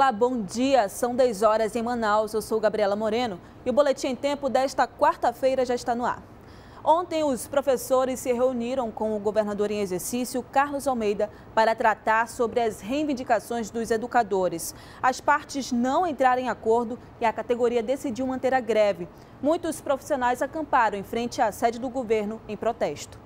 Olá, bom dia. São 10 horas em Manaus. Eu sou Gabriela Moreno e o Boletim em Tempo desta quarta-feira já está no ar. Ontem, os professores se reuniram com o governador em exercício, Carlos Almeida, para tratar sobre as reivindicações dos educadores. As partes não entraram em acordo e a categoria decidiu manter a greve. Muitos profissionais acamparam em frente à sede do governo em protesto.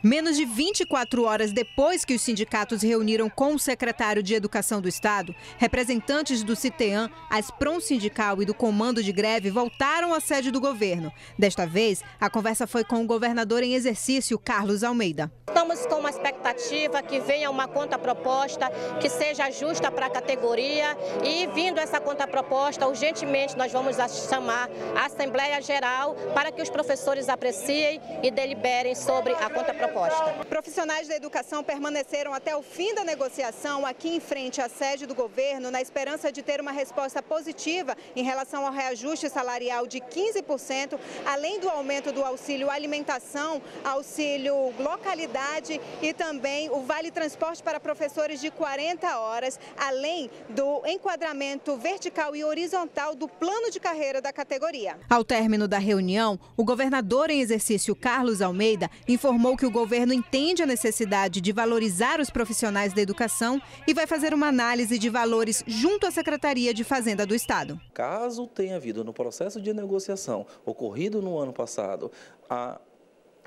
Menos de 24 horas depois que os sindicatos reuniram com o secretário de Educação do Estado, representantes do CITEAM, a Espron Sindical e do Comando de Greve voltaram à sede do governo. Desta vez, a conversa foi com o governador em exercício, Carlos Almeida. Estamos com uma expectativa que venha uma contraproposta que seja justa para a categoria e, vindo essa contraproposta, urgentemente nós vamos chamar a Assembleia Geral para que os professores apreciem e deliberem sobre a contraproposta proposta. Profissionais da educação permaneceram até o fim da negociação aqui em frente à sede do governo, na esperança de ter uma resposta positiva em relação ao reajuste salarial de 15%, além do aumento do auxílio alimentação, auxílio localidade e também o vale transporte para professores de 40 horas, além do enquadramento vertical e horizontal do plano de carreira da categoria. Ao término da reunião, o governador em exercício Carlos Almeida informou que o governo entende a necessidade de valorizar os profissionais da educação e vai fazer uma análise de valores junto à Secretaria de Fazenda do Estado. Caso tenha havido no processo de negociação ocorrido no ano passado a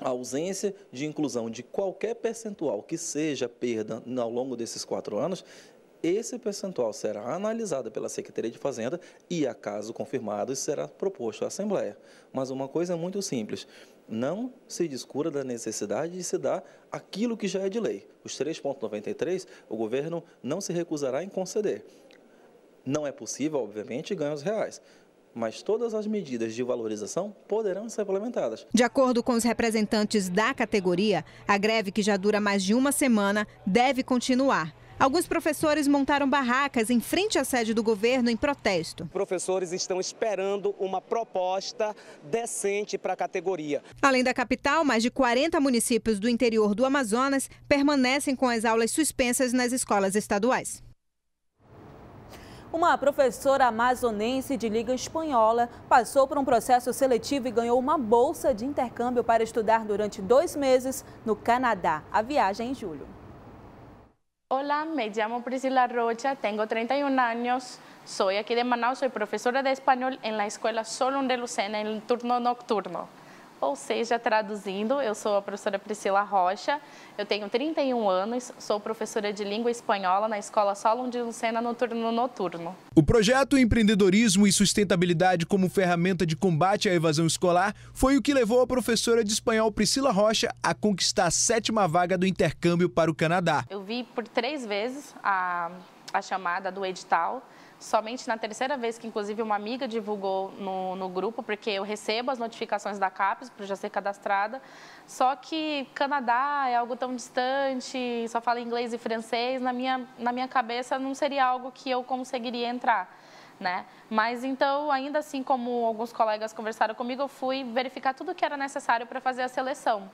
a ausência de inclusão de qualquer percentual que seja perda ao longo desses quatro anos, esse percentual será analisado pela Secretaria de Fazenda e, a caso confirmado, será proposto à Assembleia. Mas uma coisa muito simples, não se descura da necessidade de se dar aquilo que já é de lei. Os 3,93, o governo não se recusará em conceder. Não é possível, obviamente, ganhos reais, mas todas as medidas de valorização poderão ser implementadas. De acordo com os representantes da categoria, a greve, que já dura mais de uma semana, deve continuar. Alguns professores montaram barracas em frente à sede do governo em protesto. Professores estão esperando uma proposta decente para a categoria. Além da capital, mais de 40 municípios do interior do Amazonas permanecem com as aulas suspensas nas escolas estaduais. Uma professora amazonense de Liga Espanhola passou por um processo seletivo e ganhou uma bolsa de intercâmbio para estudar durante dois meses no Canadá. A viagem em julho. Hola, me llamo Priscila Rocha, tengo 31 años, soy aquí de Manaus, soy profesora de español en la escuela Solon de Lucena en el turno nocturno. Ou seja, traduzindo, eu sou a professora Priscila Rocha, eu tenho 31 anos, sou professora de língua espanhola na Escola Solon de Lucena no turno noturno. O projeto Empreendedorismo e Sustentabilidade como ferramenta de combate à evasão escolar foi o que levou a professora de espanhol Priscila Rocha a conquistar a sétima vaga do intercâmbio para o Canadá. Eu vi por três vezes a, a chamada do edital somente na terceira vez que, inclusive, uma amiga divulgou no, no grupo, porque eu recebo as notificações da CAPES para já ser cadastrada. Só que Canadá é algo tão distante, só fala inglês e francês, na minha, na minha cabeça não seria algo que eu conseguiria entrar. Né? Mas então, ainda assim, como alguns colegas conversaram comigo, eu fui verificar tudo o que era necessário para fazer a seleção.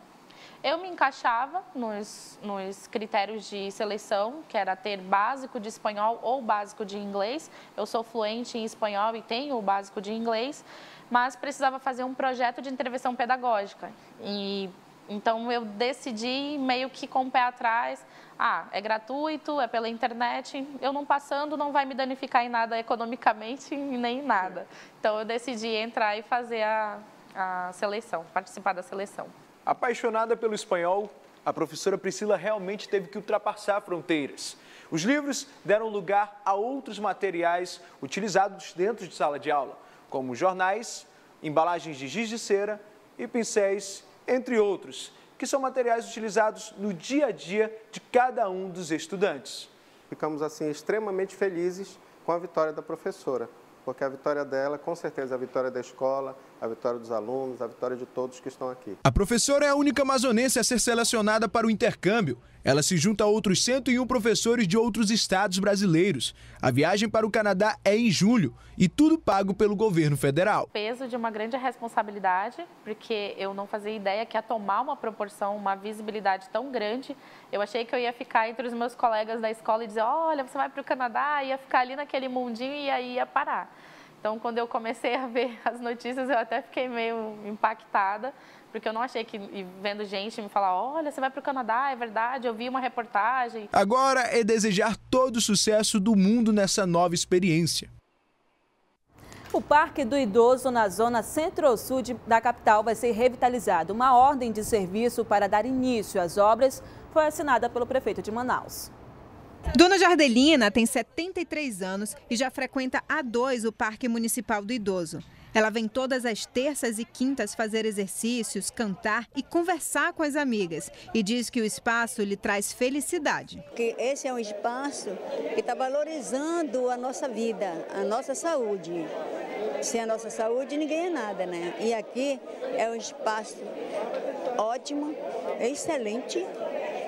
Eu me encaixava nos, nos critérios de seleção, que era ter básico de espanhol ou básico de inglês. Eu sou fluente em espanhol e tenho o básico de inglês, mas precisava fazer um projeto de intervenção pedagógica. E então eu decidi meio que com o pé atrás, ah, é gratuito, é pela internet, eu não passando não vai me danificar em nada economicamente nem em nada. Então eu decidi entrar e fazer a, a seleção, participar da seleção. Apaixonada pelo espanhol, a professora Priscila realmente teve que ultrapassar fronteiras. Os livros deram lugar a outros materiais utilizados dentro de sala de aula, como jornais, embalagens de giz de cera e pincéis, entre outros, que são materiais utilizados no dia a dia de cada um dos estudantes. Ficamos assim extremamente felizes com a vitória da professora porque a vitória dela, com certeza, é a vitória da escola, a vitória dos alunos, a vitória de todos que estão aqui. A professora é a única amazonense a ser selecionada para o intercâmbio. Ela se junta a outros 101 professores de outros estados brasileiros. A viagem para o Canadá é em julho e tudo pago pelo governo federal. O peso de uma grande responsabilidade, porque eu não fazia ideia que ia tomar uma proporção, uma visibilidade tão grande. Eu achei que eu ia ficar entre os meus colegas da escola e dizer: olha, você vai para o Canadá, ia ficar ali naquele mundinho e aí ia parar. Então, quando eu comecei a ver as notícias, eu até fiquei meio impactada, porque eu não achei que, vendo gente me falar, olha, você vai para o Canadá, é verdade, eu vi uma reportagem. Agora é desejar todo o sucesso do mundo nessa nova experiência. O Parque do Idoso na zona centro-sul da capital vai ser revitalizado. Uma ordem de serviço para dar início às obras foi assinada pelo prefeito de Manaus. Dona Jardelina tem 73 anos e já frequenta há dois o Parque Municipal do Idoso. Ela vem todas as terças e quintas fazer exercícios, cantar e conversar com as amigas. E diz que o espaço lhe traz felicidade. Que esse é um espaço que está valorizando a nossa vida, a nossa saúde. Sem a nossa saúde, ninguém é nada, né? E aqui é um espaço ótimo, excelente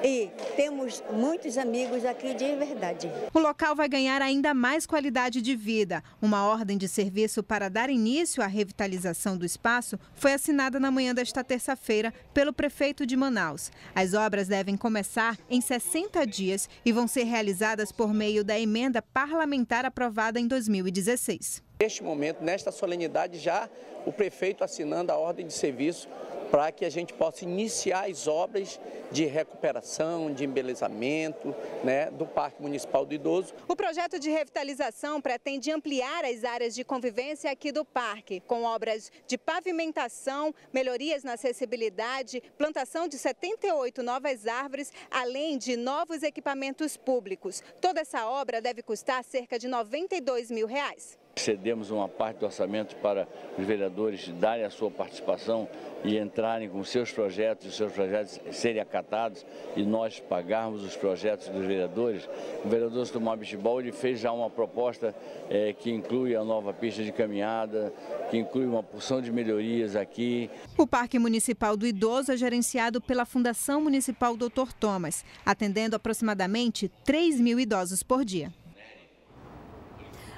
e temos muitos amigos aqui de verdade. O local vai ganhar ainda mais qualidade de vida. Uma ordem de serviço para dar início à revitalização do espaço foi assinada na manhã desta terça-feira pelo prefeito de Manaus. As obras devem começar em 60 dias e vão ser realizadas por meio da emenda parlamentar aprovada em 2016. Neste momento, nesta solenidade, já o prefeito assinando a ordem de serviço para que a gente possa iniciar as obras de recuperação, de embelezamento né, do Parque Municipal do Idoso. O projeto de revitalização pretende ampliar as áreas de convivência aqui do parque, com obras de pavimentação, melhorias na acessibilidade, plantação de 78 novas árvores, além de novos equipamentos públicos. Toda essa obra deve custar cerca de 92 mil reais. Cedemos uma parte do orçamento para os vereadores darem a sua participação e entrarem com seus projetos, os seus projetos serem acatados e nós pagarmos os projetos dos vereadores. O vereador Tomás Bichibol ele fez já uma proposta é, que inclui a nova pista de caminhada, que inclui uma porção de melhorias aqui. O Parque Municipal do Idoso é gerenciado pela Fundação Municipal Dr. Thomas, atendendo aproximadamente 3 mil idosos por dia.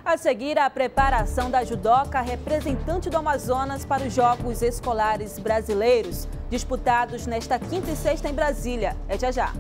A seguir, a preparação da judoca representante do Amazonas para os Jogos Escolares Brasileiros, disputados nesta quinta e sexta em Brasília. É já já.